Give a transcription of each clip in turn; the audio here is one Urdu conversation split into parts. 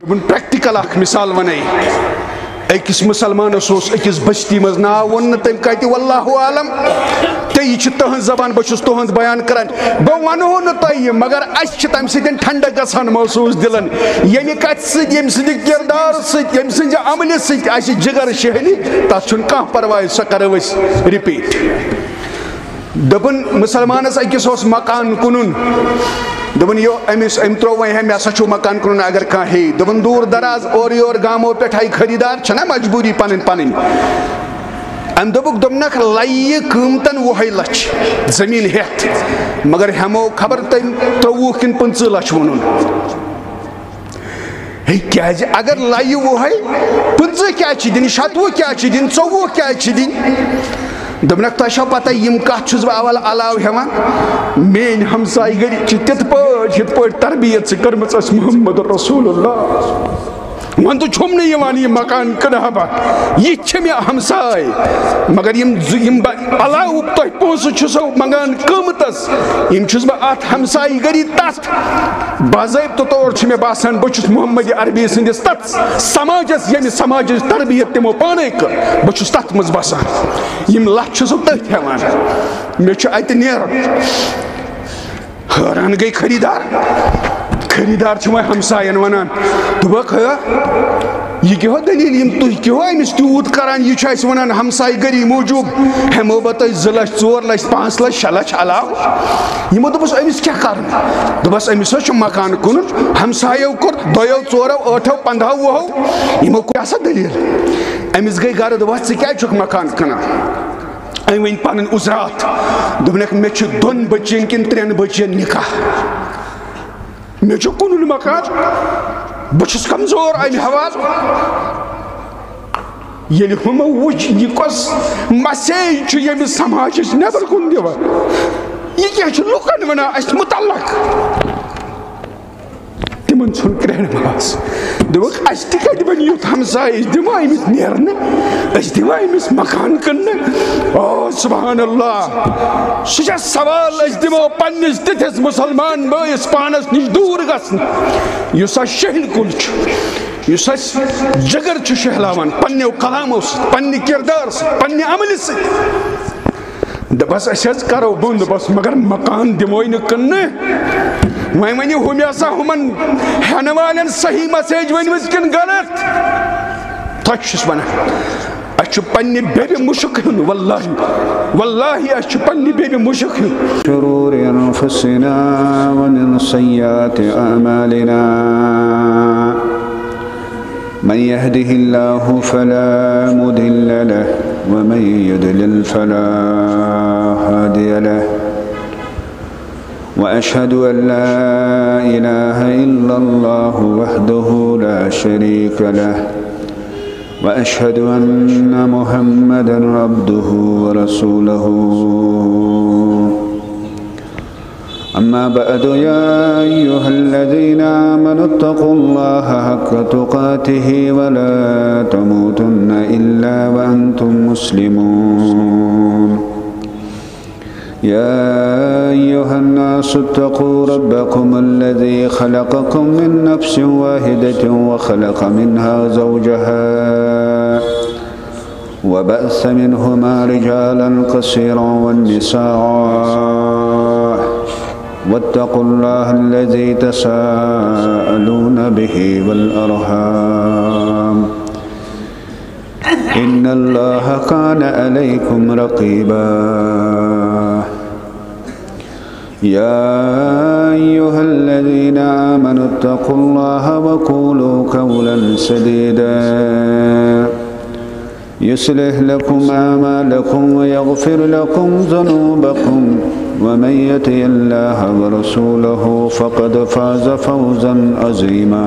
پریکٹیکل اخ مثال ون اکس مسلمانس اکس بستی مز نا ون تم کت واللہ عالم تو یہ تہذ زبان بہت تہذ بیان کران بہ ونو تہ مگر اس تم سن ٹھنڈک گژھان محسوس دلن یمہ کت یم سند کردار یم سند عمل ست اس جگر شہلی تس چھ کھانا پرواہ سہ کرو رپیٹ دپن مسلمانس اکس مکان کنن دپن یو امس ام ترو وی مے ہسا چھو مکان کنن اگر کھانا ہے دپن دور دراز اور یور گامو پہ آئی خریدار، چھنا مجبوری پن پن ام دپک دپنک لئی قیمتن وہی لچھ۔ زمین ہیت۔ مگر ہمو خبر تم تروہ کن پنچہ لچھ ونن کیازِ جی، اگر لایہِ وُہے پٕنٛژٕ کیٛاہ چھِ دِنۍ شَتوُہ کیٛاہ چھِ دِنۍ ژوٚوُہ کیٛاہ چھِ دِنۍ تۄہہِ چھو پَتہ یِم کَتھ چھُس بہٕ اول علاوٕ ہٮ۪وان میٛٲنۍ ہمساے گٔری چھِ تِتھ پٲٹھۍ یِتھ پٲٹھۍ تربیت ژٕ کٔرمٕژ ٲس محمد رسول اللہ. ون تو چھم نہیں یوان یہ مکان کنہ با. یہ چھ مے ہمسائے مگر یم یم علاوہ تہ پونس چھسو مگان قیمتس یم چھس بہ ات ہمسائی گری تت باضابطہ طور چھ مے باسان بہ چھس محمد عربی سندس تت سماجس یعنی سماج تربیت تمو پانے کر بہ چھس تت مز باسان یم لچھ چھسو تت ہیوان مے چھ ات نیر حیران گئی خریدار خریدار چھ وۄنۍ ہمساین ونان دوٚپکھ یہ کیا دلیل یم تُہۍ کیٛاہ أمِس کران یہِ چھُ ونان ہمساے گری موٗجوٗب۔ ہٮ۪مو بہٕ تۄہہِ زٕ لچھ ژور لچھ پانٛژھ لچھ شےٚ لچھ علاوٕ۔ یِمو دوٚپُس أمِس کیٛاہ کرُن؟ دوٚپس أمِس حظ چھُ مکان کُنُن ہمسایو کوٚر دۄیو ژورو ٲٹھو پنٛدہو، وُہو۔ یِمو کوٚر سا دلیل؟ أمِس گٔے گرٕ دوٚپس ژٕ کیٛازِ چھُکھ مکان کٕنان أمۍ ؤنۍ پنٕنۍ عُزرات۔ دوٚپنکھ مےٚ چھُ دۄن بٔچین کِنہٕ ترٛٮ۪ن بٔچین نِکاح۔ مے کُنُن مکان۔ بچس کمزور امہِ حوال. یعنی یل ہُمو وچ یہِ کۄس مسیج چھُ ییٚمِس یعنی سماجٕچ نٮ۪بر کُن دِوان یہِ کیٛاہ چھُ لُکن ونان اس اچھا متعلق. تِمن ژھُن کرٛہنہِ ماس دوٚپُکھ اَسہِ تہِ کَتہِ بَنہِ یُتھ ہمساے أسۍ دِمو أمِس نیرنہٕ أسۍ دِمو أمِس مکان کٕننہٕ او سبحان اللہ. سُہ سوال أسۍ دِمو پننِس تِتھِس مُسلمان بٲیِس پانس نِش دوٗر گژھنہٕ یُس اَسہِ شہل کُل چھُ. یُس اَسہِ جگر چھُ شہلاوان. پننیو کلامو سۭتۍ پننہِ کِردار سۭتۍ پننہِ عملہِ سۭتۍ دوٚپس أسۍ حظ کرو بنٛد دوٚپس مگر مکان دِموے نہٕ کٕننہٕ وۄنۍ ؤنِو ہُمہِ ہسا ہُمن ہٮ۪نہٕ والٮ۪ن صحیح مسیج ؤنمٕژ کِنہٕ غلط. تۄہہِ چھُس ونان اَسہِ چھُ پننہِ بیبہِ مُشُک ہیوٚن واللہ. واللہ اَسہِ چھُ پننہِ بیبہِ مُشُک ہیوٚن شرور أنفسنا ومن سيئات أعمالنا من يهده الله فلا مضل له، ومن يضلل فلا هادي له. وأشهد أن لا إله إلا الله وحده لا شريك له وأشهد أن محمدا عبده ورسوله. أما بعد يا أيها الذين آمنوا اتقوا الله حق تقاته ولا تموتن إلا وأنتم مسلمون. يا أيها الناس اتقوا ربكم الذي خلقكم من نفس واحدة وخلق منها زوجها وبأث منهما رجالا كثيرا والنساء. واتقوا الله الذي تساءلون به والأرحام. إن الله كان عليكم رقيبا. يا أيها الذين آمنوا اتقوا الله وقولوا قولا سديدا. يصلح لكم أعمالكم ويغفر لكم ذنوبكم. ومن يطع الله ورسوله فقد فاز فوزا عظيما.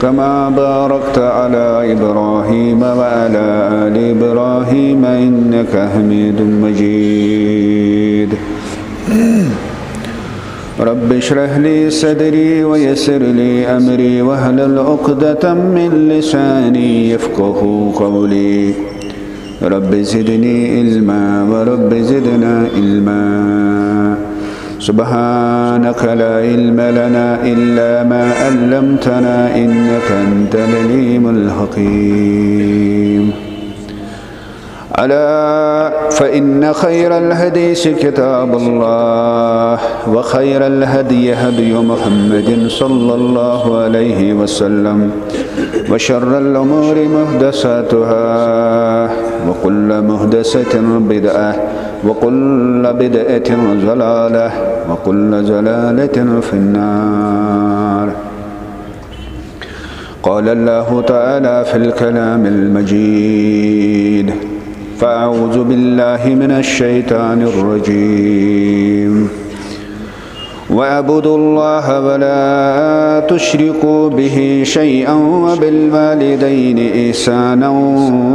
كما باركت على إبراهيم وعلى آل إبراهيم إنك حميد مجيد. رب اشرح لي صدري ويسر لي أمري واهلل عقدة من لساني يفقه قولي. رب زدني علما ورب زدنا علما. سبحانك لا علم لنا إلا ما علمتنا إنك أنت العليم الحكيم. ألا فإن خير الحديث كتاب الله وخير الهدي هدي محمد صلى الله عليه وسلم وشر الأمور محدثاتها وكل محدثة بدعة وكل بدعة ضلالة وكل زلالة في النار. قال الله تعالى في الكلام المجيد فأعوذ بالله من الشيطان الرجيم. واعبدوا الله ولا تشركوا به شيئا وبالوالدين إحسانا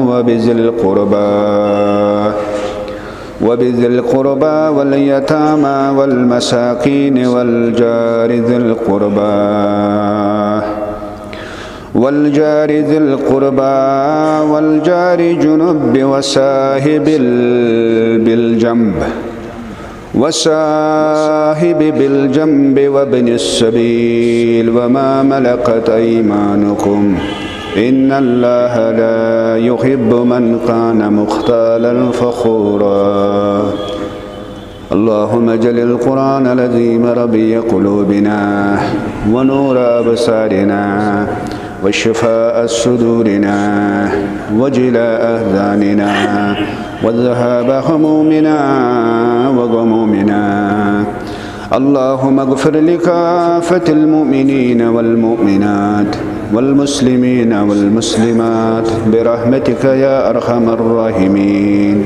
وبذي القربى وبذي القربى واليتامى والمساكين والجار ذي القربى. والجار ذي القربى والجار جنب وساهب بالجنب وساهب بالجنب وابن السبيل وما ملكت أيمانكم. إن الله لا يحب من كان مختالا فخورا اللهم اجعل القرآن العظيم ربي قلوبنا ونور أبصارنا. وشفاء صدورنا وجلاء أهذاننا وذهاب همومنا وغمومنا. اللهم اغفر لكافة المؤمنين والمؤمنات والمسلمين والمسلمات برحمتك يا أرحم الراحمين.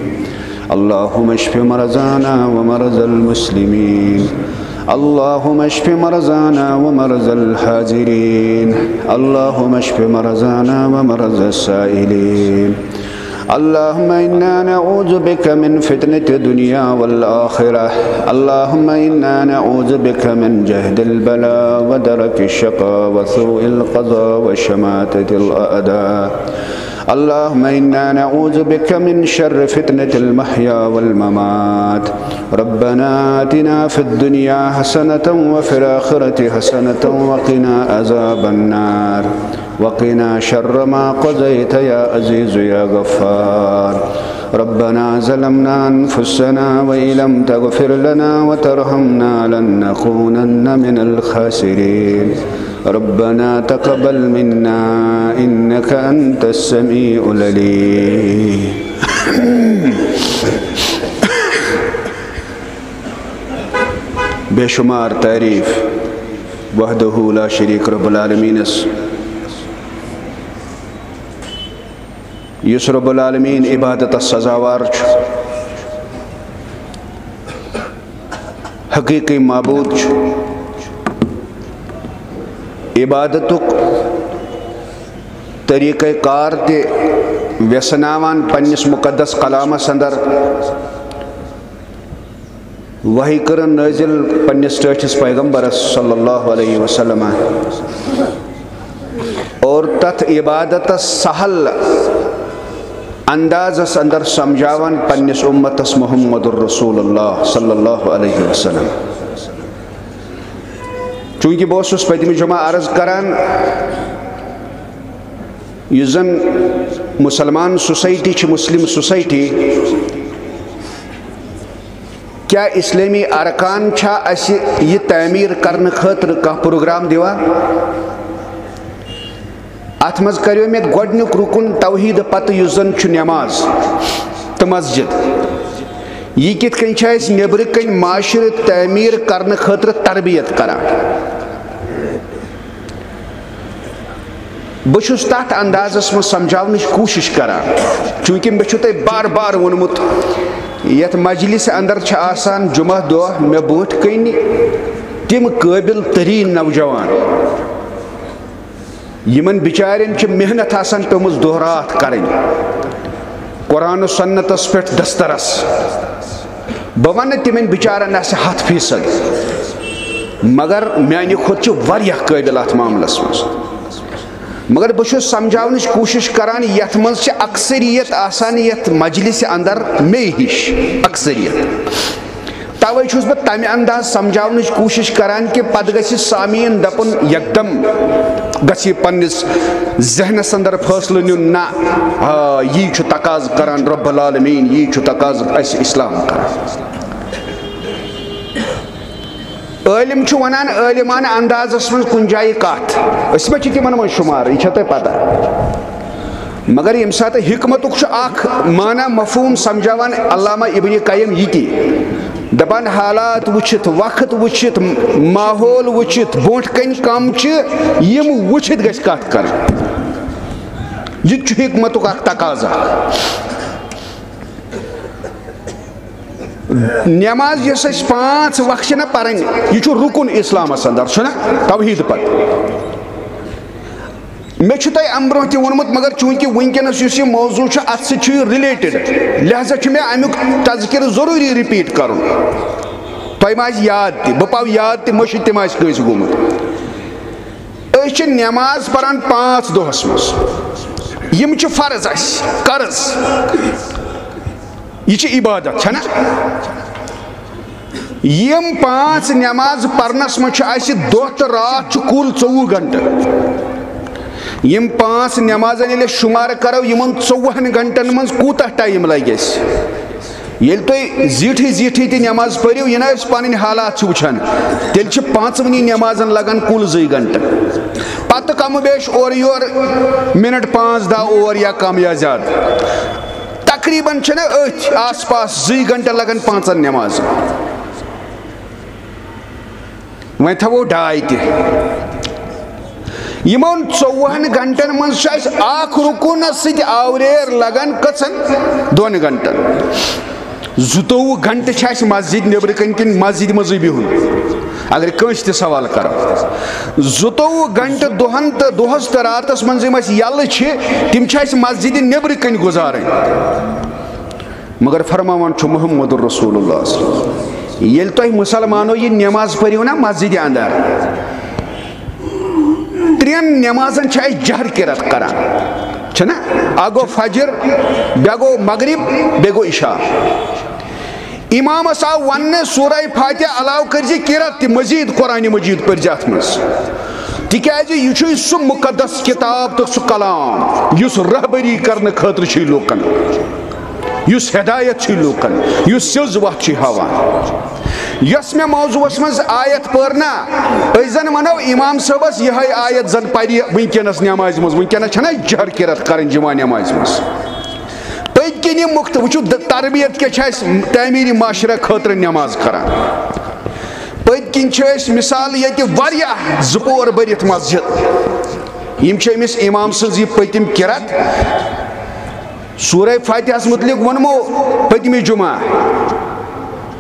اللهم اشف مرضانا ومرضى المسلمين. اللهم اشف مرضانا ومرضى الحاضرين. اللهم اشف مرضانا ومرضى السائلين. اللهم إنا نعوذ بك من فتنة الدنيا والآخرة. اللهم إنا نعوذ بك من جهد البلاء ودرك الشقاء وسوء القضاء وشماتة الأعداء. اللهم إنا نعوذ بك من شر فتنة المحيا والممات. ربنا آتنا في الدنيا حسنة وفي الآخرة حسنة وقنا عذاب النار. وقنا شر ما قضيت يا عزيز يا غفار. ربنا ظلمنا أنفسنا وإن لم تغفر لنا وترحمنا لنكونن من الخاسرين. ربنا تقبل منا إنك أنت السميع العليم. بے شمار تعریف وحدہ لا شریک رب العالمینس یس رب العالمین عبادت سزاوار حقیقی معبود چھو عبادت طریقہ کار تسناوان پنس مقدس کلامس اندر وحی کرن نازل پنس ٹھٹس پیغمبرس صلی اللہ علیہ وسلم اور تت عبادت سہل اندازس اندر سمجھاوان پنس امتس محمد الرسول اللہ صلی اللہ علیہ وسلم۔ چونکہ بہت اس پتم جمعہ عرض کران یہ زن مسلمان سوسائٹی چھ مسلم سوسائٹی، کیا اسلامی ارکان چھا اس یہ تعمیر کرنے خاطر کا پروگرام دیوان ات مز کریو میں گۄڈنیُک رکن توحید پتہ یُس زن چھُ نماز تہٕ مسجد۔ یہ کت کن چھ نبر کن معاشر تعمیر کرنے خاطر تربیت کران بہس تر اندازس من سمجھاونچ کوشش کران، چونکہ مے تہ بار بار وونمت یت مجلس اندر آسان جمعہ دہ مے بوٹ کن تم قابل ترین نوجوان۔ یمن بچارن محنت آسان پیمز دہ رات کریں قرآن و سنتس پہ دسترس۔ بہ ون تمن بچارن آس ہتھ فیصد، مگر میانہ کھت واریاہ قابل ات معاملس مز مگر بہ سمجھاونچ کوشش کران یت مز اکثریت آسان یت مجلس اندر مے ہش، اکثریت۔ توے چھس بہ تمہ انداز سمجھاونچ کوشش کران کہ پتہ گژھِ سامعین دپن، یکدم گژھِ پننس ذہنس اندر فٲصلہٕ نیُن، نہ، آ، یی چھُ تقاض کران رب العالمین، یی چھُ تقاض اَسہِ اسلام کران۔ عٲلم چھُ ونان اندازس منٛز کُنہِ جایہِ کتھ أسۍ ما چھِ تِمن منٛز پتہ مگر ییٚمہِ ساتہٕ حکمتُک چھُ اکھ مانا مفہوٗم سمجھاوان علامہ ابن قیم یہِ تہِ دپان حالات وٕچھِتھ وقت وٕچھِتھ ماحول وٕچھِتھ برونٛٹھ کَنہِ کم چھِ یِم وٕچھِتھ گژھِ کتھ کرٕنۍ یہِ تہِ تقاضا نماز یس اس پانچ وقت نا پرن یہ رکن اسلامس اندر چھنا توحید پت مے چھو تۄہہِ امہِ برونٛہہ مگر چوٗنٛکہِ وٕنکیٚنس یُس یہِ موضوٗع چھُ اَتھ سۭتۍ لہذا چھُ مےٚ امیُک تذکِرٕ ضروٗری رِپیٖٹ کرُن تۄہہِ ما یاد تہِ بہٕ پاو یاد تہِ مٔشِد تہِ ما آسہِ کٲنٛسہِ گوٚمُت أسۍ چھِ نٮ۪ماز پران پانٛژھ دۄہس منٛز فرض اَسہِ قرض۔ یہ عبادت؟ چھنا یم پانچ نماز پرنس مجھ دہ تو رات کل ژوہ گنٹہ یم پانچ نمازن یل شمار کرو یمن ژوہن گنٹن من کوتہ ٹائم لگہ یل تھی زیٹھی زیٹھی تہ نماز پریو یہ نا پن حالات وچان تیل پانچونی نمازن لگان کل زی گنٹہ پتہ کم بیش اور یور، منٹ پانچ دہ اور یا کم یا زیادہ تقریباً چھنا اتھ آس پاس زی گھنٹہ لگن پانچن نماز وۄنۍ تھاوو ڈاے تہِ۔ یِمن ژوٚوُہن گنٹن منٛز چھُ اَسہِ اکھ رُکوٗنس سۭتۍ آوریر لگان کٔژن؟ دۄن گنٹن زٕتووُہ گنٹہٕ چھِ مسجد نیبرٕ کَنۍ کِنۍ مسجد منٛزٕے بِہُن اگر کٲنٛسہِ تہِ سوال کرو، زٕتووُہ گنٹہٕ دۄہن تہٕ دۄہس تہٕ راتس منٛز یِم اَسہِ یلہٕ چھِ، تِم چھِ اَسہِ مسجدِ نیبرٕ کَنۍ مگر فرماوان چھُ محمد رسول اللہ ییٚلہِ تۄہہِ مُسلمانو یہِ نٮ۪ماز پٔرِو نا مسجدِ انٛدر، ترٛٮ۪ن نٮ۪مازن چھِ اَسہِ جہر کِرت کران۔ چھُنہ اکھ فجر بیٚیہِ گوٚو مغرب بیٚیہِ گوٚو عشا امامس آو ون سورہ فاتح علاوہ کرزِ کِرت تہِ مزید قرآنِ مجید پٔرزِ اتھ منٛز تِکیازِ یہِ چھُے سُہ مُقدس کِتاب تہٕ کلام یُس رہبری کرنہٕ خٲطرٕ چھُے لُکن یُس ہدایت چھُ لُکن یُس سیٚز وتھ چھُ ہاوان یۄس مےٚ موضوٗعس منٛز آیت پٔر نا زن ونو امام صٲبس یِہے آیت زن پرِ وٕنکیٚنس نٮ۪مازِ منٛز وٕنکیٚنس چھنہ جہر کِرت کرٕنۍ جمعہ نٮ۪مازِ منٛز پٔتۍ کِنۍ مُختٔ وٕچھو تربیت کیاہ چھِ اَسہِ تعمیٖری معاشرہ خٲطرٕ نٮ۪ماز کران پٔتۍ کِنۍ چھِ أسۍ مِثال ییٚتہِ واریاہ زٕ پور بٔرِتھ مسجد۔ یِم چھِ أمِس اِمام سٕنٛز یہِ پٔتِم کِرت۔ سورہ فاتحس متعلق ونمو پٔتمہِ جمعہ۔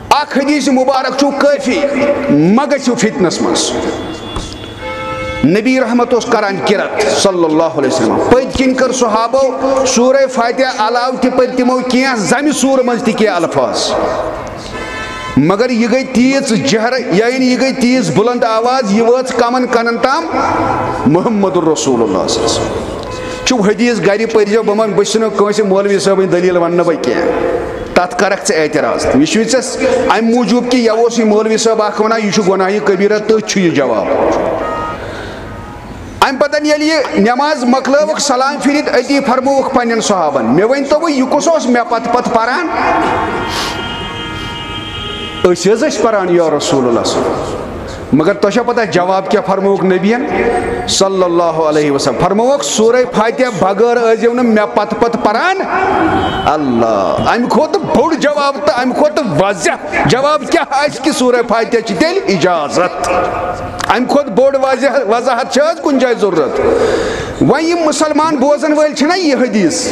اکھ حدیث مبارک چھُو کٲفی مہ فتنس منٛز۔ نبی رحمت اوس کران کِرت صلی اللہ علیہ وسلم۔ پٔتۍ کِنۍ کٔر صحابو سورہ فاتح علاوٕ تہِ پٔرۍ تِمو کینٛہہ زمہِ سوٗرٕ منٛز تہِ کینٛہہ الفاظ۔ مگر یہ گئی تیز جہر یعنی یہ گئی تیز بلند آواز، یہ وٲژ کمن کنن تام محمد الرسول اللہ صلی اللہ علیہ وسلم۔ چھُ حدیث گرِ پٔرزیو بہٕ من بہٕ چھُس کٲنٛسہِ مولوی صٲبٕنۍ دٔلیٖل وَننہٕ بہٕ کینٛہہ۔ تتھ کرکھ ژٕ اعتراض۔ یہِ چھُے ژےٚ امہِ موٗجوٗب کہِ یہِ اوس یہِ مولوی صٲب اکھ ونان، یہِ چھُ گۄناہہِ قبیٖرہ تٔتھۍ چھُ یہِ جواب۔ ام پتن ییٚلہِ نماز نٮ۪ماز سلام پھرت اتی فرموک پننٮ۪ن صحابن مے ون تو یہ کس اوس مےٚ پت پتہٕ پران أسۍ حظ پران یا رسول اللہ صلی اللہ علیہ وسلم مگر تۄہہِ چھا پتہ جواب کیٛاہ فرمووُکھ نبیَن صلی اللہ علیہ وسلم۔ فرمووُکھ سورے فاتح بغٲر ٲسۍزیو نہٕ مےٚ پتہٕ پتہٕ پران۔ اللہ امہِ کھۄتہٕ بوٚڑ جواب تہٕ امہِ کھۄتہٕ وضح جواب کیٛاہ آسہِ کہِ سورے فاتح چھِ تیٚلہِ اِجازت۔ امہ کھۄت بوٚڑ وضاحت چھِ حظ کُنہِ جایہِ ضروٗرت۔ وۄنۍ یِم مُسلمان بوزن وٲلۍ چھِنہ یہِ حدیٖث؟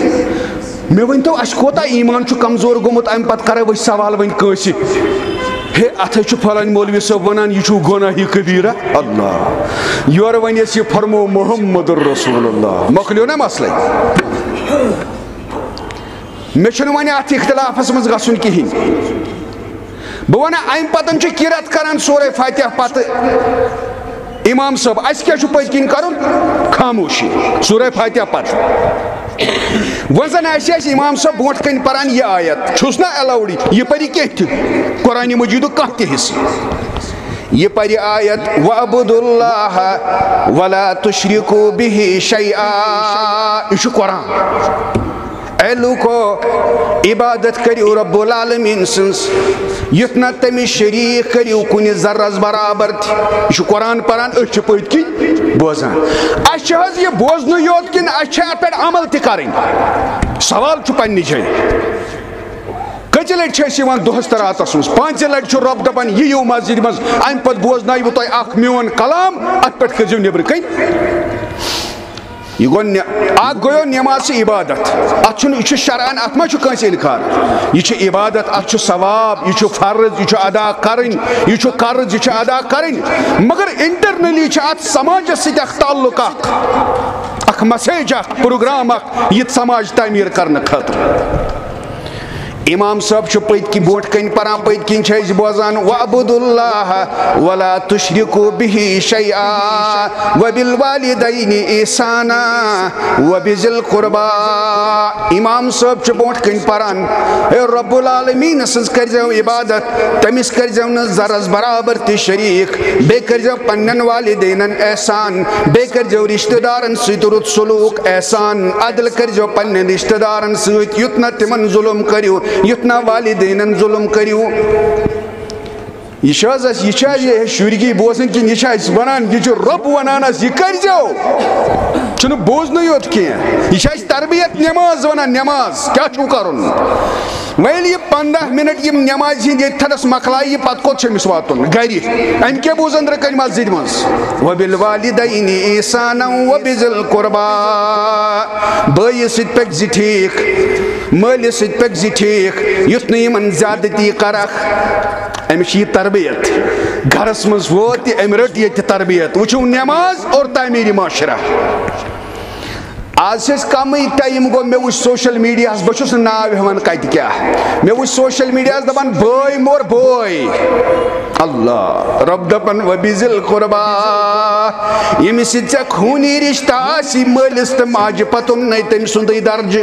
مےٚ ؤنۍتو اَسہِ کوتاہ ایٖمان چھُ کمزور گوٚمُت امہِ پتہٕ کرو أسۍ سوال وۄنۍ کٲنٛسہِ ہے اتھ فلان مولوی صاحب ونان یہ گناہ کبیرہ اللہ یور ون یہ فرمو محمد رسول اللہ مکلیو نا مسئلہ مے ون ات اختلافس مز گھن کہین بہ ون ام پتن کرت کران سورے فاتح پتہ امام صاحب اس کیا پت کن کرن خاموشی سورہ فاتح پتہ ون زن آس امام صاحب برونٹ کن پران یہ آیت چھس نا الاؤڈ یہ پری کی تہ قرآن مجید کھانا تہ حصہ یہ پری آیت وعبد اللہ ولا تشرکو به شیئا یہ قرآن اے لوکو، عبادت کریو رب العالمین سنس۔ یتنا تمی شریک کریو کنی ذرز برابر تھی۔ یہ قرآن پران اچھ پویت کی؟ بوزان اچھ حض یہ بوزنو یوت کن، اچھ پر عمل تھی کریں سوال چھو پنی جائیں کچھ لٹ چھ یوان دہس تر راتس مز پانچ لٹ چھ رب دپان یہ یو مسجد مز۔ ام پت بوزنائی بہ تہ اخ میون کلام، ات پٹ کھزیو نبر کن یہ گو اخ گو نماز عبادت ات یہ شرعن ات ما کنس انکار یہ عبادت ات ثواب یہ فرض یہ ادا کرن یہ قرض یہ ادا کرن مگر انٹرنلی ات سماجس ست اخ تعلق اخ اخ مسیج اخ پروگرام اخ یہ سماج تعمیر کرنے خاطر امام صاحب چھ پت کی بوٹ کن پران پت کن چھ بوزان وعبد اللہ ولا تشرکو به شیئا وبالوالدین احسانا وبذل قربا امام صاحب چھ بوٹ کن، پران، اے رب العالمین، سز کر عبادت تمس کر جو ن برابر تی شریک، بے کر جو پنن والدینن احسان، بے کر رشتہ دارن سیت رت سلوک احسان، عدل کر جو پنن رشتہ دارن سیت یتنا تمن ظلم کریو یتنا والدینن ظلم کریو. یہ شاز اس یہ چاہ یہ شورگی بوزن کن یہ چاہ اس بنان یہ جو رب ونان اس یہ کر جاؤ. چنو بوزن یوت کیا یہ چاہ اس تربیت نماز ونان نماز. کیا چھو کرن ویل یہ پندہ منٹ یہ نماز ہی یہ تھرس مکلائی یہ پت کوت چھمس واتن گری ام کے بوزن رکن مسجد مز وبالوالدین احسانا وبذل قربا بھائی ست پک زی ٹھیک مالس ست پک زی ٹھیک یت نہ زیادتی کرخ امس یہ تربیت گھرس مز ووت ام رٹ یہ تربیت وچھو نماز اور تعمیری معاشرہ آج کم ٹائم گو میں وچ سوشل میڈیا بچس ناو ہون کت کیا میں وچ سوشل میڈیا دپان بھائی مور بھائی اللہ، رب دپان وبذل قربا یم سچ خونی رشتہ آسی مالس تو ماجہ پتم نئی تم سندی درج۔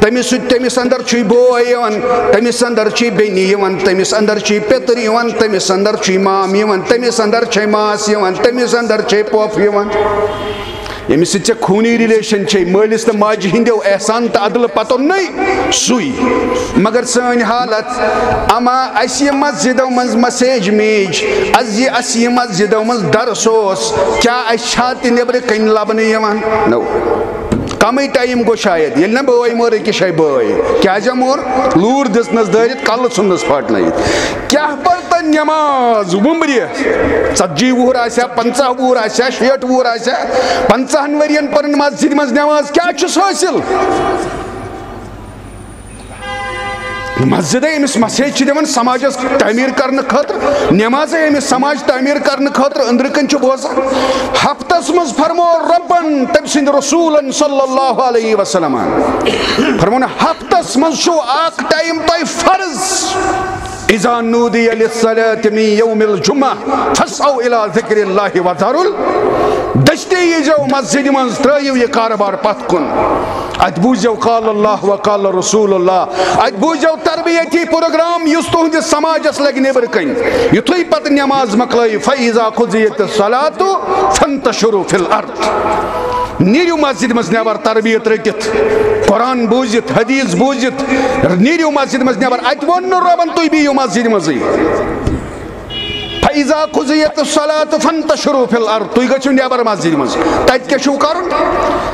تمس تمس اندر چھ بوے یوان تمس اندر چھ بینی یوان تمس اندر چھ پتر یوان تمس اندر چھ مام یوان تمس اندر چھ ماس یوان تمس اندر چھ پوف یوان یمس سی خونی ریلیشن چھ مالس تو ماجہ ہندو احسان تو عدل پتو نہیں سوئی مگر سن حالت اما اسی مسجدو منز مسیج میج از یہ اسی مسجدو منز درس اوس کیا اشات نبر کن لبن یوان نو کمی ٹائم گو شاید یل نہ بوئی مور کی شای بوئی کیا جا مور لور دس نس دارت کل سندس پھٹ نئیت کیا پڑتا نماز ومبری ژتجی وُہر آسیا پنژاہ وُہر آسیا شیٹھ وُہر آسیا پنژاہن ورین پرن مسجد مز نماز کیا چھس حٲصِل مسجد امس مسیج دِوان سماجس تعمیر کرنے خاطر نماز امس سماج تعمیر کرنے خاطر اندر کن بوزان ہفتس مز فرمو، ربن تم سند رسول صلی اللہ علیہ وسلم۔ فرمون ہفتس مز اک ٹائم تہ فرض۔ اذا نودي للصلاة من يوم الجمعة فاسعوا الى ذكر الله وذروا دشتے یہ جو مسجد من ترائیو یہ کاربار پت کن ات بوجو قال اللہ وقال رسول اللہ ات بوجو تربیتی پروگرام یس تہند سماجس لگ نبر کن یتھوی پت نماز مکلائی فیضا قضیت الصلاة فانتشروا فی الارض نیریو مسجد مز نبر تربیت رٹت قرآن بوزت حدیث بوزت نیریو مسجد مز نبر ات ون ربن تو بیو مسجد مزی فَإِذَا قُزِيَتُ الصَّلَاةُ فَانْتَشُرُوا فِي الْأَرْضِ تُوی گچھو نیبر مسجد مز تت کیا چھو کرن۔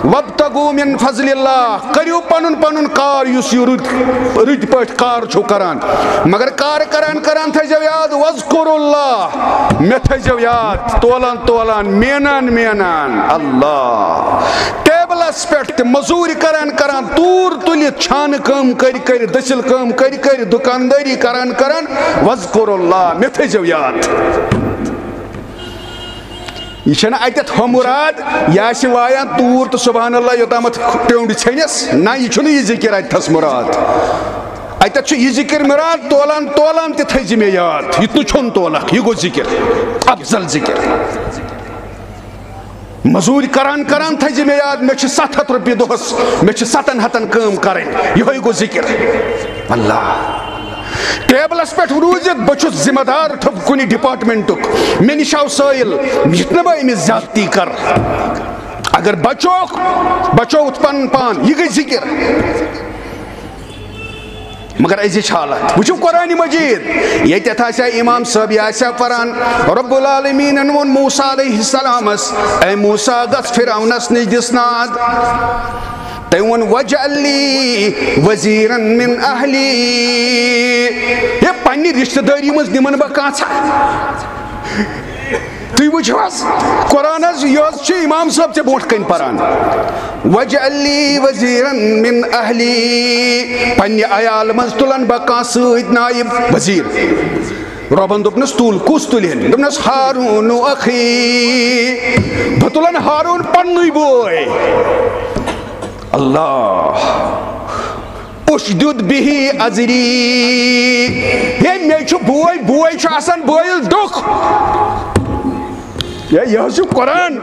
وَابْتَغُوا مِنْ فَضْلِ اللَّهِ۔ کریو پنن پنن کار یس یہ رت رت پٹ کار چھو کران۔ مگر کار کران کران تھے جو یاد وَذْكُرُ اللَّهِ۔ میں تھے جو یاد، تولان تولان، مینان مینان۔ اللہ۔ تیب ٹیبلس پہ مزور کران کران، تور تلت چھان کم کر کر دسل کم کر کر دکانداری کران کران۔ وذکر اللہ مے تھو یاد۔ یہ اتت ہمراد یہ وایان تور تو سبحان اللہ یوتام ٹونڈ ژھنس نہ، یہ یہ ذکر اتس مراد۔ اتت یہ ذکر مراد، تولان تولان تہ تھز مے یاد۔ یہ چھن تولک یہ گو ذکر، افضل ذکر۔ مزور کران کران تھز جی مے یاد مے ست ہتھ رۄپیہِ دۄہس مے ستن ہتن کٲم کریں۔ یہ گو ذکر۔ اللہ۔ ٹیبلس پہ روزت بہت ذمہ دار تھوپ کن ڈپارٹمنٹ مے نش آو سائل یہ بہ امس زیادتی کر۔ اگر بچوک، بچو پن پان یہ گئی ذکر۔ مگر ازچ حالت۔ وچو قرآن مجید۔ یتت آسیا امام صاحب، یہ آسیا پران رب العالمین ون موسیٰ علیہ السلام اے موسیٰ، گس فرعونس نش دسناد تم ون وجعل لی وزیرن من اہلی۔ یہ پنی رشتہ داری مز نمن بہ کانچا تھی وچھو قرآن یہ امام صاحب ژے برونٛٹھ کَنۍ پران وجعل لی وزیرن من اہلی پننہِ عیال منٛز تُلن بہ کانٛہہ سۭتۍ نایب وزیٖر رۄبن دوٚپنس تُل کُس تُلہن ہارون اخی بہٕ تُلن ہارون پننُے بوے اللہ اشدد بہی ازری ہے میں چھو بوئی بوئی چھو آسان بوئی دکھ یہ چھو قرآن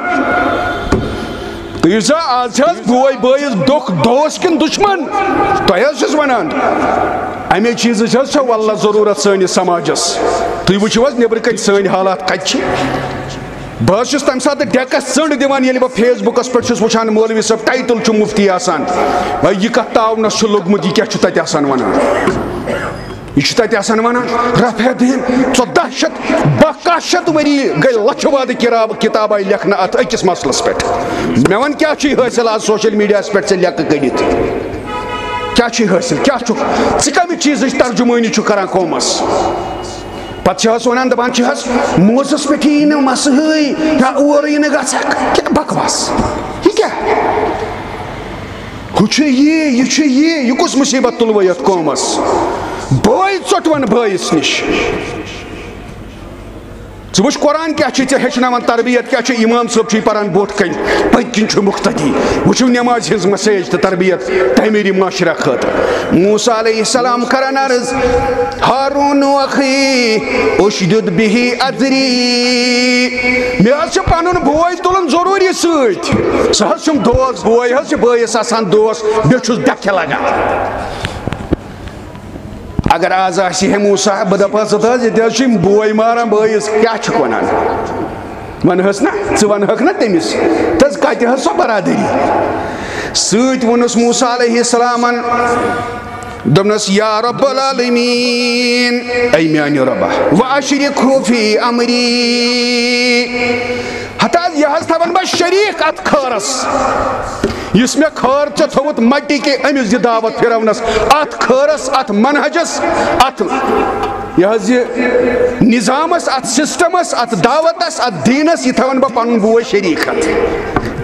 تو یہ آج چھس بوئی بوئی دکھ دوست کن دشمن تو ونان امی چیز چھس چھو واللہ ضرورت سانی سماجس تو یہ نبر کن سانی حالات کچھ بہت تمہ سات ڈیکس ژنڈ دان یل بہ فیس بکس پہ وچان مولوی صاحب ٹائٹل مفتی آسان یہ کت تعاونس لوگمت یہ کیا تتہ ونان یہ تتہ ونان رفع دین ژۄدہ شیٚتھ بہ کاہ شیٚتھ ؤری گٔے لچھ واد کتاب آئی لکھنہ ات أکِس مسلس پٮ۪ٹھ مےٚ وَن کیٛاہ چھُے حٲصِل آز سوشل میٖڈیاہس پٮ۪ٹھ ژےٚ لیکہٕ کٔڑِتھ کیٛاہ چھُے حٲصِل کیٛاہ چھُکھ ژٕ چیٖزٕچ ترجُمٲنی چھُکھ کران قومس پتہ ونان دپان موزس پہ یی نا مسہی یا اور یی نا گھک کیا بکواس یہ کیا ہو یہ یہ کس مصیبت تلو یت قومس بٲے ژوٚٹوَن بٲیِس نِش ژٕ وٕچھ قرآن کیٛاہ چھُے ژےٚ ہیٚچھناوان تربیت کیٛاہ چھُ اِمام صٲب چھُے پران برونٛٹھ کَنۍ پٔتۍ کِنۍ چھُ وٕچھِو نٮ۪مازِ ہِنٛز مسیج تہٕ تربیت تعمیٖری معاشرہ خٲطرٕ موسا علیہ السلام کران عرض ہارون اشدد بہی ادری مےٚ حظ چھُ پنُن بوے تُلُن ضروٗری سۭتۍ سُہ حظ چھُم دوس بوے حظ چھُ بٲیِس آسان دوس بیٚیہِ چھُس ڈکھِ لگان اگر آز آسی ہے موسا بہ دپا ژٕ یہ حظ بوے ماران بٲیِس کیٛاہ چھُکھ وَنان نا؟ ژٕ وَنہَکھ نا تٔمِس تہٕ کَتہِ حظ سۄ برادٔری. سۭتۍ ووٚنُس موسا علیہ السلامن دوٚپنَس یا رب العالمیٖن اے میانہِ رۄبا وَ اشرِک فی امری. ہتا یہ حظ تھاون بہٕ شریٖک اَتھ خٲرس اس میں خیر چھ تھوت مٹی کے امس دی دعوت پھرونس ات خیرس ات منہجس ات یہ نظامس ات سسٹمس ات دعوتس ات دینس، یہ تھون بہ پن بوے شریکت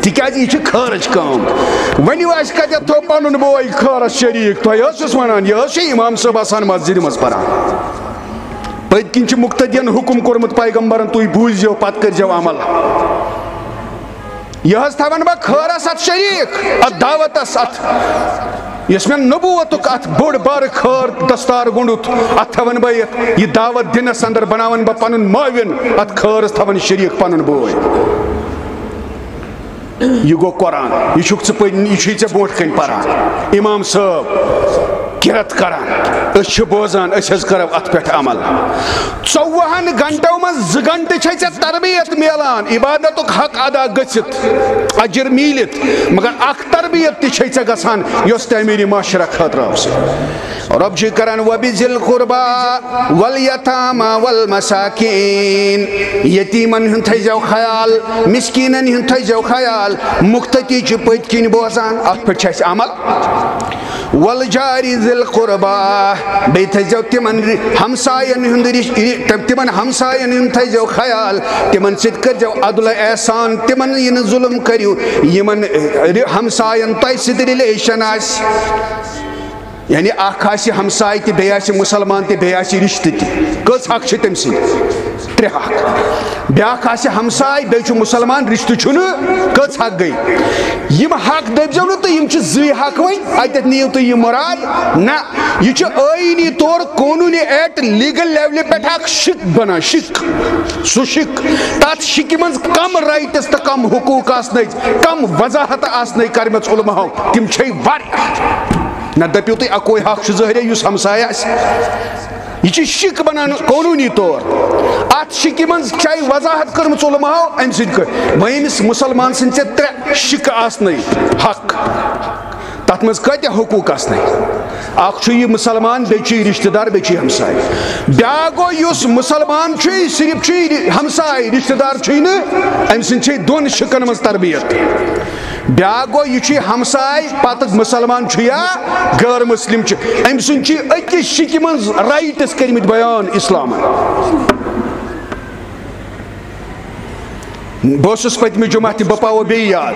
تکیاز یہ خرچ کام ونیو اس کتہ تھو پن بوے خرچ شریک تو یہ ونان، یہ امام صاحب آسان مسجد مز پران۔ پت کن مقتدین حکم کورمت پیغمبرن تھی بوزو پتہ کرزو عمل۔ یہ تھون بہ خیرس ات شریک ات دعوتس ات یس میں نبوت ات بوڑ بار خیر دستار گنڈت ات تھون بہ یہ دعوت دنس اندر بناون بہ پن معاون ات خیرس تھون شریک پن بوے یہ گو قرآن، یہ چھک ژے یہ ژے برونٹ کن پران۔ امام صاحب کرت کران۔ اس بوزان، اس حض کرو، ات پہ عمل۔ ژوہن گھنٹو من ز گھنٹہ تربیت میلان عبادت حق ادا گژھت اجر میلت مگر اخ تربیت تہ چھ ژے گژھان یس تعمیری معاشرہ خاطر آس رب جی چھ کران وبذل قربا والیتاما والمساکین یتیمن ہن تھیزو خیال، مسکینن ہن تھیزو خیال مختتی چھ پت کن بوزان ات پہ چھ عمل۔ والجاری ذل قربا بیٚیہِ تھٲیزیو تِمن ہمساین ہُنٛد رِش تِمن ہمساین تھٲیزیو خیال تمن تِمن کر جو عدل احسان تمن یہِ ظلم کریو، یمن یِمن ہمساین تۄہہِ سۭتۍ رِلیشن آسہِ۔ یعنی اکھ آسہِ ہمساے تہِ بیٚیہِ آسہِ مُسلمان تہِ بیٚیہِ آسہِ رِشتہٕ حق چھِ تٔمۍ سٕنٛدۍ ترٛےٚ حق۔ بیٛاکھ آسہِ ہمساے بیٚیہِ چھُ مُسلمان رِشتہٕ چھُنہٕ کٔژ حق گٔے یِم حق دٔپزیو نہٕ تُہۍ یِم چھِ زٕے حق وۄنۍ اَتٮ۪تھ نِیِو تُہۍ یہِ مُراد نہ یہِ چھُ ٲیٖنی طور قونوٗنی ایٹ لیٖگل لیولہِ پٮ۪ٹھ اکھ شِک بنان شِک۔ سُہ شِک۔ تَتھ شِکہِ منٛز کم رایٹٕس تہٕ کم حقوٗق آسنٕچ کم وضاحت آسنٕے کَرِمَژ علماہو تِم چھے واریاہ نہ دٔپِو تُہۍ اَکوے حق چھُ ظٲہرے یُس ہمساے یہ چھِ شِک بنان قونوٗنی طور اَتھ شِکہِ منٛز چھے وضاحت کٔرمٕژ علماہو اَمہِ سۭتۍ کٔر وۄنۍ أمِس مُسلمان سٕنٛدۍ ژےٚ ترٛےٚ شِکہٕ آسنَے حق تَتھ منٛز کۭتیاہ حقوٗق آسنَے اکھ چھُ یہِ مُسلمان بیٚیہِ دار بیٚیہِ چھُ یہِ ہمساے بیٛاکھ گوٚو یُس صرف چھُے ہمساے رِشتہٕ دار چھُے نہٕ أمۍ سٕنٛدۍ چھے دۄن شِکن منٛز تربیت بیاکھ گوٚو یہِ چھُ ہمساے پتہٕ مُسلمان چھُ یا غٲر مُسلِم چھُ أمۍ سُنٛد چھِ أکِس شِکہِ منٛز رایٹٕس کٔرمٕتۍ بیان اِسلامن بہٕ پتمہ جمعہ تہ بہٕ پاوو بیٚیہِ یاد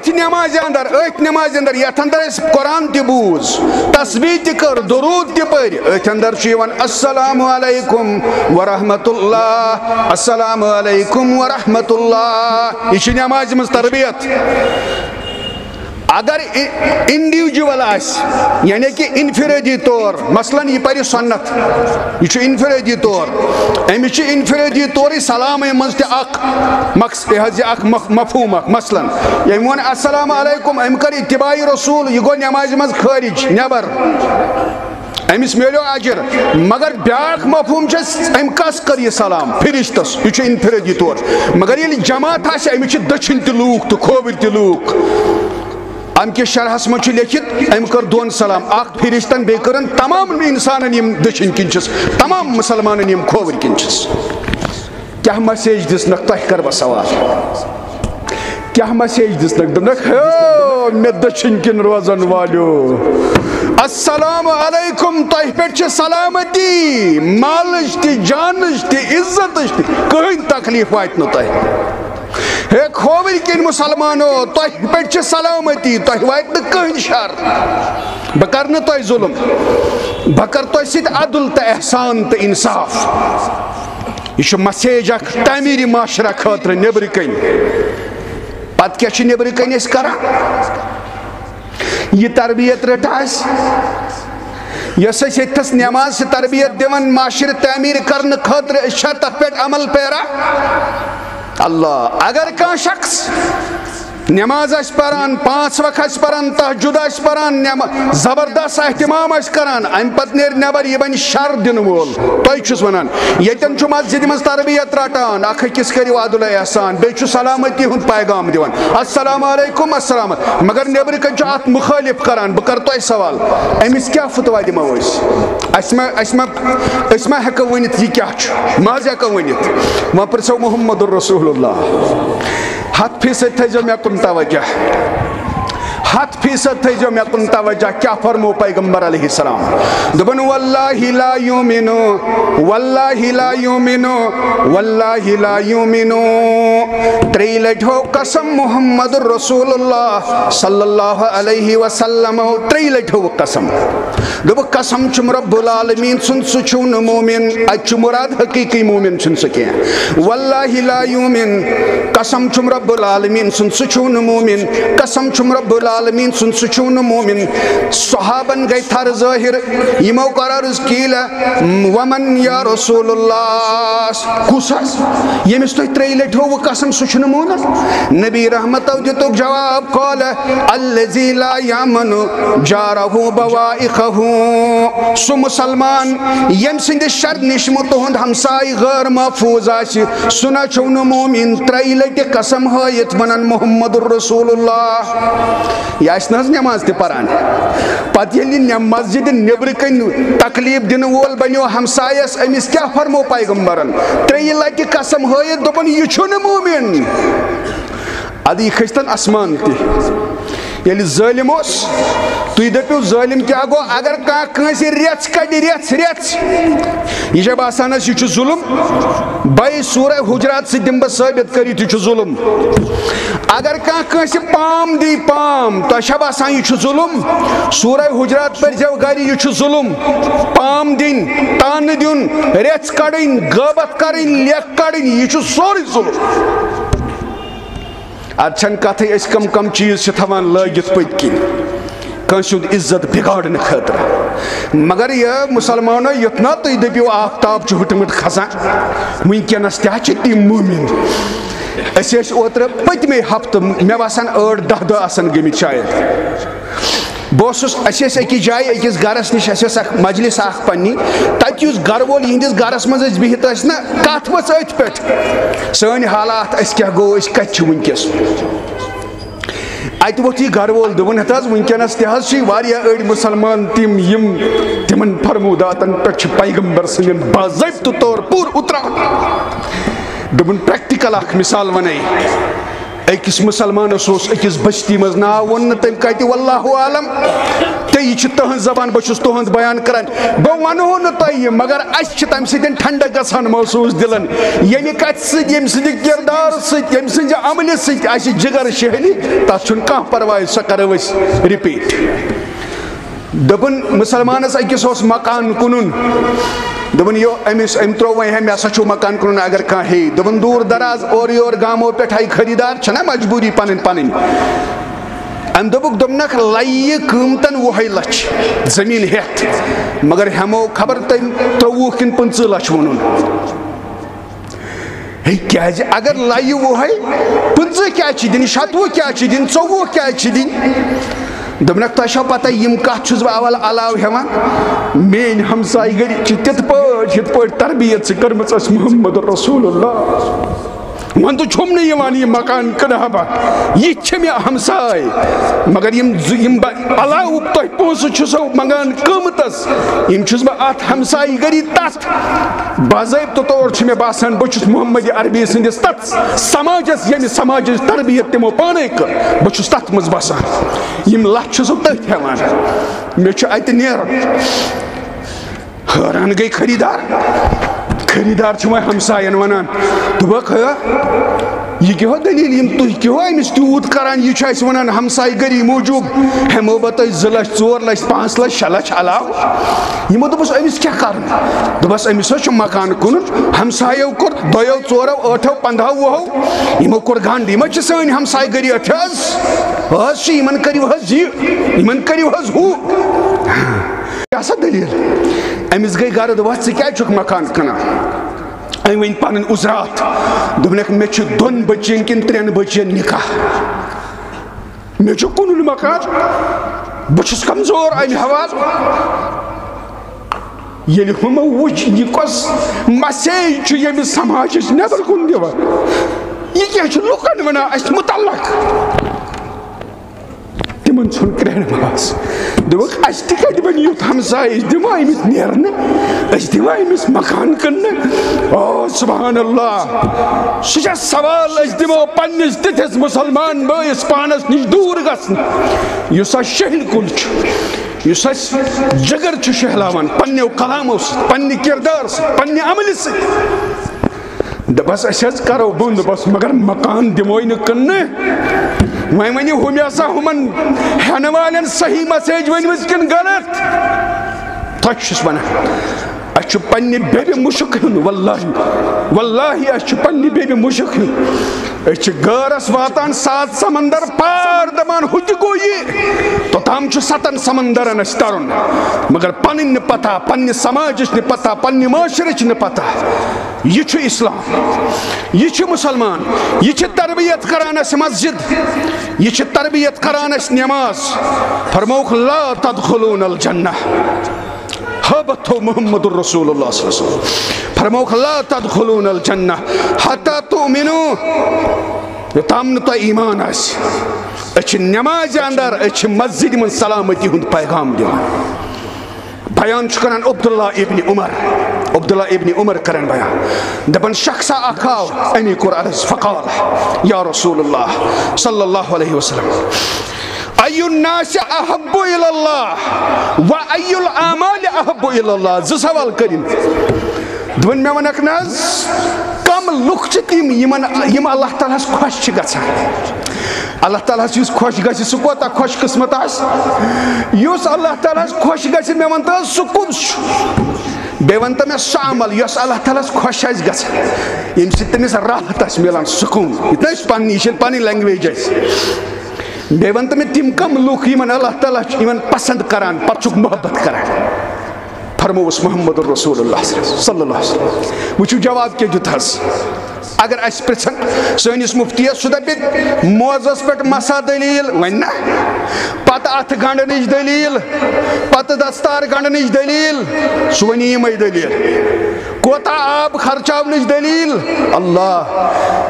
أتھۍ نٮ۪مازِ اندر أتھۍ نٮ۪مازِ اندر یتھ اندر اَسہِ قۄران تہِ بوٗز تصویٖر تہِ کٔر دروٗد تہِ پٔرۍ أتھۍ اندر چھُ یِوان السلام علیکُم ورحمت اللہ السلام علیکُم ورحمت اللہ یہِ چھِ نٮ۪مازِ منٛز تربیت اگر انڈیوجول آسہِ یعنی کہ انفرٲدی طور، مثلاً یہِ پرِ سۄنت یہِ چھُ انفرٲدی طور أمِس چھِ انفرٲدی طورٕے سلامے منٛز تہِ اکھ حظ یہِ اکھ مفہوٗم اکھ مثلاً۔ یعنی ییٚمۍ ووٚن السلام علیکُم أمۍ کٔر اتباعی رسوٗل، یہِ گوٚو نٮ۪مازِ منٛز خٲرج نٮ۪بر أمِس میلیو اجر مگر بیٛاکھ مفہوٗم چھِ أمۍ کس کٔر یہِ سلام، فرِشتس، یہِ چھُ انفرٲدی طور۔ مگر ییٚلہِ جماعت آسہِ أمِس چھِ دٔچھِنۍ تہِ لوٗکھ تہٕ کھووٕرۍ تہِ لوٗکھ امہِ کِس شرحس منٛز چھُ لیکھِتھ أمۍ کٔر دۄن سلام۔ اکھ فرِشتن بیٚیہِ کٔرٕن تمام اِنسانن یِم دٔچھِنۍ کِنۍ چھِس تمام مُسلمانن یِم کھووٕرۍ کِنۍ چھِس کیاہ مسیج دِژنکھ تۄہہِ کر بہٕ سوال کیاہ مسیج دِژنکھ دوٚپنکھ ہو مےٚ دٔچھِنۍ کِنۍ روزن والیو السلام علیکُم تۄہہِ پٮ۪ٹھ چھِ سلامتی مالٕچ تہِ جانٕچ تہِ عزتٕچ تہِ کٕہٕنۍ تکلیٖف واتہِ نہٕ تۄہہِ ہے کھووٕرۍ کِنۍ مُسلمانو تۄہہِ پٮ۪ٹھ چھِ سلامتی تۄہہِ واتہِ نہٕ کٕہٕنۍ شر۔ بہٕ کرٕ نہٕ تۄہہِ ظُلم بہٕ کرٕ تۄہہِ عدل تہٕ احسان تہٕ انصاف۔ یہِ چھُ مسیج اکھ تعمیٖری معاشرہ خٲطرٕ نیٚبرٕ کَنۍ پتہٕ کیاہ چھِ نیٚبرٕ کَنۍ أسۍ کران تربیت رٔٹ آسہِ یۄس أسۍ ییٚتھس نٮ۪ماز تربیت دِوان معاشرٕ تعمیٖر کرنہٕ خٲطرٕ أسۍ چھا تتھ عمل پیرا۔ اللہ اگر کانٛہہ شخص نٮ۪ماز آسہِ پران پانٛژھ وقت پران تحجُد آسہِ پران زبردست احتِمام آسہِ کران۔ اَمہِ پتہٕ نیرِ نٮ۪بر یہِ بنہِ شر دِنہٕ وول۔ تۄہہِ چھُس ونان۔ ییٚتٮ۪ن چھُ مسجِدِ منٛز تربیت رٹان اکھ أکِس کٔرِو عدل احسان۔ بیٚیہِ چھُ سلامتی ہُنٛد پیغام دِوان السلام علیکُم، السلام مگر نیٚبرٕ کَنۍ چھُ اتھ مُخٲلف کران۔ بہٕ کرٕ تۄہہِ سوال أمِس کیاہ فتوا دِمو أسۍ اَسہِ ما اَسہِ ما أسۍ ما ہٮ۪کو ؤنِتھ یہِ کیاہ چھُ؟ مہ حظ محمد الرسول اللہ۔ ہتھ تھے جو میں کُن توجہ ہتھ فیٖصد تھٲیزیو مےٚ کُن توجہ کیاہ فرمو پیغمبر علیہ السلام؟ دوٚپُن واللہ لا یومِنو واللہ لا یومِنو واللہ لا یومِنو ترٛیٚیہِ لٹہِ قسم محمد رسول اللہ صلی اللہ علیہ وسلم ترٛیٚیہِ لٹہِ قسم۔ دوٚپُکھ قسم چھُم رۄب العالمیٖن سُنٛد سُہ چھُو نہٕ مومِن اَتہِ چھُ مُراد حقیٖقی واللہ لا یومِن قسم چھُم رۄب العالمیٖن سُنٛد سُہ چھُو قسم چھُم رۄب العالمیٖن۔ عالمیٖن سُنٛد سُہ چھُو نہٕ مومِن. صحابن گٔے تھر ظٲہِر یِمو کر عرض کیٖلہ، ومن یا رسول اللہ. کُس حظ ییٚمِس تۄہہِ ترٛیٚیہِ لٹہِ ہووٕ قسم سُہ چھُنہٕ مونن نبی رحمتو دِتُکھ جواب قالہ الزی لا یامن جارہوٗ بوائقہوٗ. سُہ مُسلمان ییٚمہِ سٕنٛدِ شر نِشمہٕ تُہُنٛد ہمساے غٲر محفوٗظ آسہِ سُہ نہ چھُو نہٕ مومِن قسم ہٲیِتھ ونان محمد رسول اللہ. یہِ آسہِ نہ حظ نٮ۪ماز تہِ پران۔ پتہٕ ییٚلہِ یہِ مسجِدِ نیٚبرٕ کَنۍ وول بنیو، ہمسایس أمِس کیاہ فرمو پیغمبرن؟ ترٛیٚیہِ لٹہِ قسم ہٲیِتھ دوٚپُن، یہِ چھُنہٕ مومِن. ادٕ یہِ کھٔسۍتن اسمان تہِ۔ ییٚلہِ ظٲلِم اوس، تُہۍ دٔپِو ظٲلِم کیٛاہ گوٚو؟ اگر کانٛہہ کٲنٛسہِ رٮ۪ژھ کَڑِ، رٮ۪ژھ رٮ۪ژھ۔ یہِ چھےٚ باسان اَسہِ یہِ چھُ ظُلُم۔ بے سوٗرے حُجرات سۭتۍ دِمہٕ بہٕ ثٲبِت کٔرِتھ، یہِ چھُ اگر کانٛہہ کٲنٛسہِ پام دی پام تۄہہِ چھا باسان یہِ چھُ ظُلُم سوٗرے حُجرات پٔرۍزیو گرِ یہِ چھُ ظُلُم، پام دِنۍ تانہٕ دیُن رٮ۪ژھ کَڑٕنۍ غٲبت کَرٕنۍ لیکھ کَڑٕنۍ یہِ چھُ سورُے ظُلُم۔ اَدٕ چھَنہٕ کَتھٕے أسۍ کَم کَم چیٖز چھِ تھاوان لٲگِتھ پٔتۍ کِنۍ کٲنٛسہِ ہُنٛد عزت بِگاڑنہٕ خٲطرٕ مگر یہِ مُسلمانو یُتھ نا تُہۍ دٔپِو آفتاب چھُ ہُٹمُت کھسان وٕنکیٚنَس تہِ حظ چھِ تِم موٗمِن۔ أسۍ ٲسۍ اوترٕ پٔتمہِ ہفتہٕ مےٚ باسان ٲٹھ دہ دۄہ آسان گٔمٕتۍ شاید بہٕ اوسُس اَسہِ ٲسۍ أکِس جایہِ أکِس گرَس نِش اَسہِ ٲس اکھ مجلس اکھ پننہِ تَتہِ یُس گرٕ وول یِہنٛدِس گرَس منٛز ٲسۍ بِہِتھ ٲسۍ نہ کَتھ ؤژھ أتھۍ پٮ۪ٹھ سٲنۍ حالات أسۍ کیاہ گوٚو أسۍ کَتہِ چھِ وٕنکیٚس اَتہِ ووٚتھ یہِ گرٕ وول دوٚپُن ہَتھ حظ وٕنکیٚنَس تہِ حظ چھِ واریاہ أڑۍ مُسلمان تِم یِم تِمن فرموٗداتن پٮ۪ٹھ چھِ پیغمبر سٕنٛدٮ۪ن باضٲبطہٕ طور پوٗرٕ اُتران دوٚپُن پریکٹِکل اکھ مِثال وَنے أکِس مُسلمانَس اوس أکِس بٔستی منٛز ناو ووٚن نہٕ تٔمۍ کَتہِ واللہ عالم۔ تہٕ یہِ چھِ زبان بہٕ چھُس بیان کران بہٕ وَنہو نہٕ تۄہہِ مگر اَسہِ چھِ تَمہِ سۭتۍ ٹھنڈک گژھان محسوٗس دِلن۔ یعنی ییٚمہِ کَتھِ سۭتۍ ییٚمہِ سٕنٛدِ کِردار سۭتۍ ییٚمہِ سٕنٛزِ عملہِ سۭتۍ اَسہِ جِگر شہلی تَتھ چھُنہٕ کانٛہہ پَرواے سۄ کَرو أسۍ رِپیٖٹ دوٚپُن مُسلمانَس أکِس اوس مکان کٕنُن دوٚپُن یہِ أمِس أمۍ ترٛوو وۄنۍ ہے ہسا چھُ مکان کٕنُن اگر کانٛہہ ہیٚیہِ دوٚپُن دوٗر دراز اورٕ یورٕ گامو پٮ۪ٹھ آیہِ خٔریٖدار چھَنہ مجبوٗری پَنٕنۍ پَنٕنۍ أمۍ دوٚپُکھ دوٚپنکھ لَیہِ یہِ قۭمتَن وُہے لَچھ زٔمیٖن ہٮ۪تھ مگر ہٮ۪مو خبر تٔمۍ ترٛۆوُہ کِنہٕ پٕنٛژٕ لَچھ ووٚنُن ہے کیازِ اگر لَیہِ وُہے پٕنٛژٕ کیٛازِ چھِ دِنۍ شَتوُہ کیٛازِ چھِ دِنۍ ژوٚوُہ کیٛازِ چھِ دِنۍ دوٚپنکھ تۄہہِ چھو پَتہ یِم کَتھ چھُس بہٕ اَوَل علاوٕ ہٮ۪وان میٲنۍ ہمساے گٔری چھِ تِتھ پٲٹھۍ یِتھ پٲٹھۍ تربیت سے کٔرمٕژ ٲس محمد رسول اللہ۔ وۄنۍ چھُم نہٕ یِوان یہِ مکان کٕنہٕ ہا بہٕ یہِ تہِ چھِ مےٚ ہمساے مگر یِم زٕ یِم بہٕ علاوٕ تۄہہِ پونٛسہٕ چھُسو منٛگان قۭمتَس یِم چھُس بہٕ اَتھ ہمساے گٔری تَتھ باضٲبطہٕ طور چھُ مےٚ باسان بہٕ چھُس محمد عربی سٕنٛدِس تَتھ سماجَس ییٚمہِ یعنی سماجٕچ تربیت تِمو پانَے کٔر بہٕ چھُس تَتھ منٛز باسان یِم لَچھ چھُسو تٔتھۍ ہٮ۪وان مےٚ چھُ اَتہِ نیرُن حٲران گٔے خٔریٖدار۔ خٔریٖدار چھِ وۄنۍ ہمساین وَنان دوٚپکھ یہِ کیٛاہ دٔلیٖل یِم تُہۍ کیٛاہ أمِس تیوٗت کران یہِ چھُ اَسہِ وَنان ہمساے گٔری موٗجوٗب ہٮ۪مو بہٕ زٕ لَچھ ژور لَچھ پانٛژھ لَچھ شےٚ لَچھ علاوٕ یِمو دوٚپُس أمِس کیٛاہ کَرُن أمِس حظ چھُ مکان کٕنُن ہمسایو کوٚر دۄیو ژورو ٲٹھو پنٛدہو وُہو یِمو کوٚر گنٛڈ یِم حظ چھِ سٲنۍ ہمساے گٔری اَتھِ حظ حظ چھِ یِمن کٔرِو حظ یہِ یِمن کٔرِو حظ ہُہ کیٛاہ سا دٔلیٖل أمِس گٔے گرٕ دوٚپہَس ژٕ کیازِ مکان کٕنان أمۍ ؤنۍ پَنٕنۍ عُزرات دوٚپنکھ مےٚ چھُ دۄن بٔچِیَن کِنہٕ ترٛٮ۪ن بٔچِیَن نِکاح مےٚ چھُ کُنُن مکان بہٕ چھُس کَمزور اَمہِ حوالہٕ ییٚلہِ ہُمو وٕچھ یہِ کۄس مسیج چھُ ییٚمِس سماجَس نٮ۪بر کُن دِوان یہِ کیٛاہ چھُ لُکَن وَنان اَسہِ مُتعلق تِمن ژھُن کرٛٮ۪ہنہٕ ماس دوٚپُکھ اَسہِ تہِ کَتہِ بَنہِ یُتھ ہمساے أسۍ دِمو أمِس نیرنہٕ أسۍ دِمو أمِس مکان أو سُبحان سُہ چھا سوال أسۍ دِمو پنٕنِس تِتھِس مُسلمان بٲیِس پانَس نِش دوٗر گژھنہٕ یُس اَسہِ شہل کُل چھُ یُس اَسہِ جگر چھُ شہلاوان پنٕنیو کلامو سۭتۍ پنٕنہِ کِردار سۭتۍ پنٕنہِ عملہِ سۭتۍ دوٚپَس أسۍ کَرو بۄن دوٚپَس مگر مکان دِموے نہٕ وہیں ؤنِو ہُمہِ ہسا ہُمن ہٮ۪نہٕ والٮ۪ن صحیح مسیج ؤنمٕژ کِنہٕ غلط۔ تۄہہِ چھُس وَنان اَسہِ چھُ پننہِ بیٚبہِ مُشُک ہیوٚن وَللہ وَللہ اَسہِ چھُ بیٚبہِ مُشُک ہیوٚن أسۍ چھِ واتان سات سمندر پار دَپان ہُہ تہِ گوٚو یہِ توٚتام چھُ سَتَن سمندرن اَسہِ تَرُن مگر پَنٕنۍ نہٕ پتہ پننہِ سماجٕچ نہٕ پتہ پننہِ معاشرٕچ نہٕ پتہ یہِ چھُ اِسلام، یہِ چھُ تربیت کران اَسہِ مسجد، یہِ چھِ تربیت کران اَسہِ نٮ۪ماز فرموکھ لا تدخلوٗن الجنہ۔ حٲبت محمد الرسوٗل اللہ صلی اللہ علیہ وسلم. فرموکھ لا تدخلوٗن الجنہ حتا تُؤمنوٗ یوٚتام نہٕ تۄہہِ ایٖمان آسہِ أسۍ چھِ نٮ۪مازِ اندر أسۍ چھِ مسجِدِ منٛز سلامتی ہُنٛد پیغام دِوان بیان چھُ کران عبداللہ ابنِ عمر. عبداللہ ابنِ عمر کران بیان. دپان شخصا اکھ امی کوٚر عرض فقال یا رسول اللہ صلی اللہ علیہ وسلم. ایو الناس احب الى اللہ و ایو الاعمال احب الى اللہ ز سوال کرین دون میں ونک ناز، کم لوک چھ تیم یمن یم اللہ تعالیٰ ہس خوش چھ گژھان اللہ تعالیٰ ہس یس خوش گژھِ سہ کوتاہ خوش قسمت آس یس اللہ تعالیٰ ہس خوش گژھِ مےٚ ون تو سہ کُس چھُ بیٚیہِ ون تو مےٚ سۄ عمل یۄس اللہ تعالیٰ ہس خوش آسہِ گژھان ییٚمہِ سۭتۍ تٔمِس راحت آسہِ مِلان سکوٗن. یہِ تہِ ٲسۍ پننہِ یہِ چھِ پنٕنۍ لینگویج اَسہِ بیٚیہِ ون تو مےٚ تِم کم لُکھ یِمن اللہ تعالیٰ چھُ یِمن پسنٛد کران پتہٕ چھُکھ محبت کران فرموس محمد رسول اللہ صلی اللہ علیہ وسلم وچھو جواب کیا دیت حس اگر اس پرچھن سٲنِس مفتیس سُہ دپہِ موزس پٮ۪ٹھ مسا دلیل وۄنۍ نہ پتہٕ اتھٕ گنڈنٕچ دلیل پتہٕ دستار گنڈنٕچ دلیل سُہ ونہِ یِمے دلیل کوتاہ آب خرچاونٕچ دلیل اللہ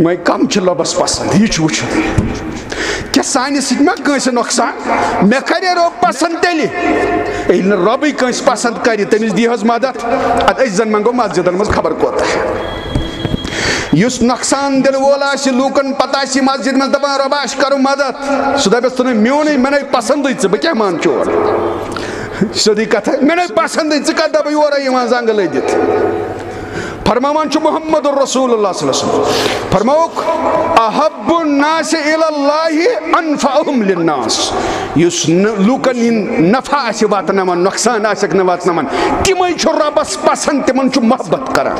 وۄنۍ کم چھِ لۄبس پسند یہِ چھُ وٕچھُن کیٛاہ سانہِ سۭتۍ ما کٲنٛسہِ نۄقصان مےٚ کرے رۄب پسند تیٚلہِ ییٚلہِ نہٕ رۄبٕے کٲنٛسہِ پسند کرِ تٔمِس دی حظ مدد ادٕ أسۍ زن منٛگو مسجدن منٛز خبر کوتاہ یُس نۄقصان دِنہٕ وول آسہِ لوٗکن پتہٕ آسہِ مسجد منٛز دپان رۄبا اَسہِ کرو مدد سُہ دپٮ۪س ژٕ نہٕ میونٕے مےٚ نَے پسنٛدٕے ژٕ بہٕ کیٛاہ مان چور سیٚودُے کتھا مےٚ نَے پسنٛدٕے ژٕ کتھ دپہٕ یورے یِوان زنٛگہٕ لٔدِتھ فرماوان چھُ محمد رسول اللہ صلی اللہ علیہ وسلم۔ فرماوُکھ احب الناس الى اللہ انفعهم للناس۔ یُس لوٗکن ہٕنٛدۍ نفع آسہِ واتناوان نۄقصان آسٮ۪کھ نہٕ واتناوان تِمے چھُ رۄبس پسنٛد تِمن چھُ محبت کران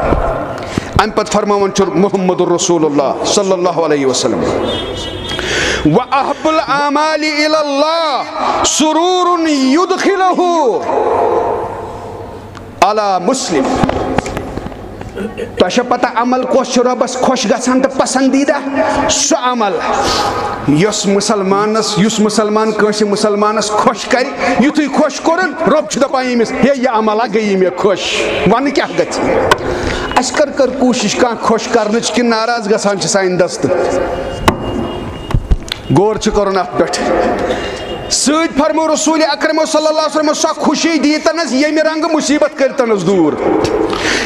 امہِ پتہٕ فرماوان چھُ محمد رسول اللہ صلی اللہ علیہ وسلم۔ وأحب الأعمال إلى الله سرور يدخله على مسلم۔ تۄہہِ پتہ عمل کۄس چھُ رۄبس خۄش گژھان تہٕ پسندیدہ سُہ عمل یۄس مُسلمانس یُس مُسلمان کٲنٛسہِ مُسلمانس خۄش کرِ یُتھُے خۄش کوٚرُن رۄب چھُ دپان ییٚمِس ہے یہِ عملہ گٔیی مےٚ خۄش ونہٕ کیٛاہ گژھِ اَسہِ کر کر کوٗشِش کانٛہہ خۄش کرنٕچ کِنہٕ ناراض گژھان چھِ سانہِ دستہٕ غور چھُ کرُن اتھ پٮ۪ٹھ سۭتۍ فرمو رسول اکرم صلی اللہ علیہ وسلم سۄ خوشی دیٖتنس، ییٚمہِ رنگہٕ مُصیبت کٔرتنس دوٗر.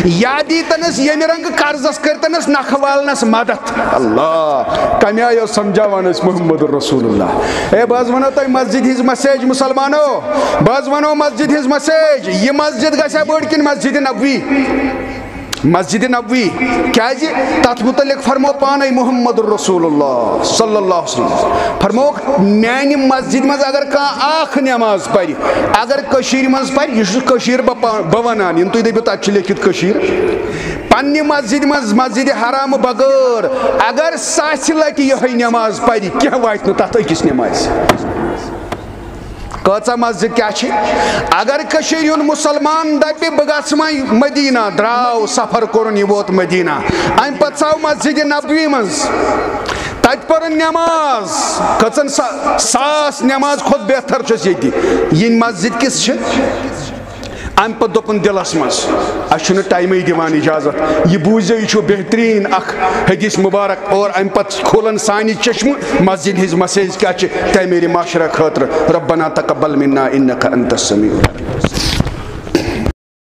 یا دیٖتنس، ییٚمہِ رنگہٕ قرضس کٔرتنس نکھٕ والنس مدد. اللہ کمہِ آیہِ اوس سمجھاوان أسۍ محمد رسول اللہ. ہے بہٕ حظ ونو تۄہہِ مسجد ہِنٛز مسیج، مُسلمانو؟ بہٕ حظ ونو مسجد ہِنٛز مسیج، یہِ مسجد گژھِ ہا بٔڑ مسجد نبوی؟ مسجد نبوی کیازِ جی؟ تتھ متعلق فرمو پانے محمد رسول اللہ صلی اللہ علیہ وسلم۔ فرموک میانہِ مسجد منٛز اگر کانٛہہ اکھ نٮ۪ماز پرِ اگر کٔشیٖرِ منٛز پرِ یہِ چھُ کٔشیٖر بہٕ ونان یِم تُہۍ دٔپِو تتہِ چھُ لیکھِتھ مسجد منٛز مسجد حرامہٕ بغٲر اگر ساسہِ لٹہِ یِہے نٮ۪ماز پرِ کینٛہہ واتہِ نہٕ تتھ أکِس کچا کۭژاہ مسجد کیٛاہ چھِ؟ اگر کشیر ہن مسلمان دپہِ، بہٕ گژھٕ مدینہ مدیٖنہ سفر کوٚرُن یہ ووت مدینہ۔ امہِ پتہٕ ژاو مسجدِ نبوی منٛز۔ تت پٔرٕن نماز کچن ساس نماز خود بہتر چھُس یہ مسجد کس چھِ؟ ام پہ دوپن دلس مز اَسہِ چھُنہٕ دان اجازت یہ بوزو یہ بہترین اخ حدیث مبارک اور امہ پہ کھولن سانہِ چشمہٕ مسجد ہز مسیج کیا تعمیر معاشرہ خاطر ربنا تقبل منا انك انت السميع العليم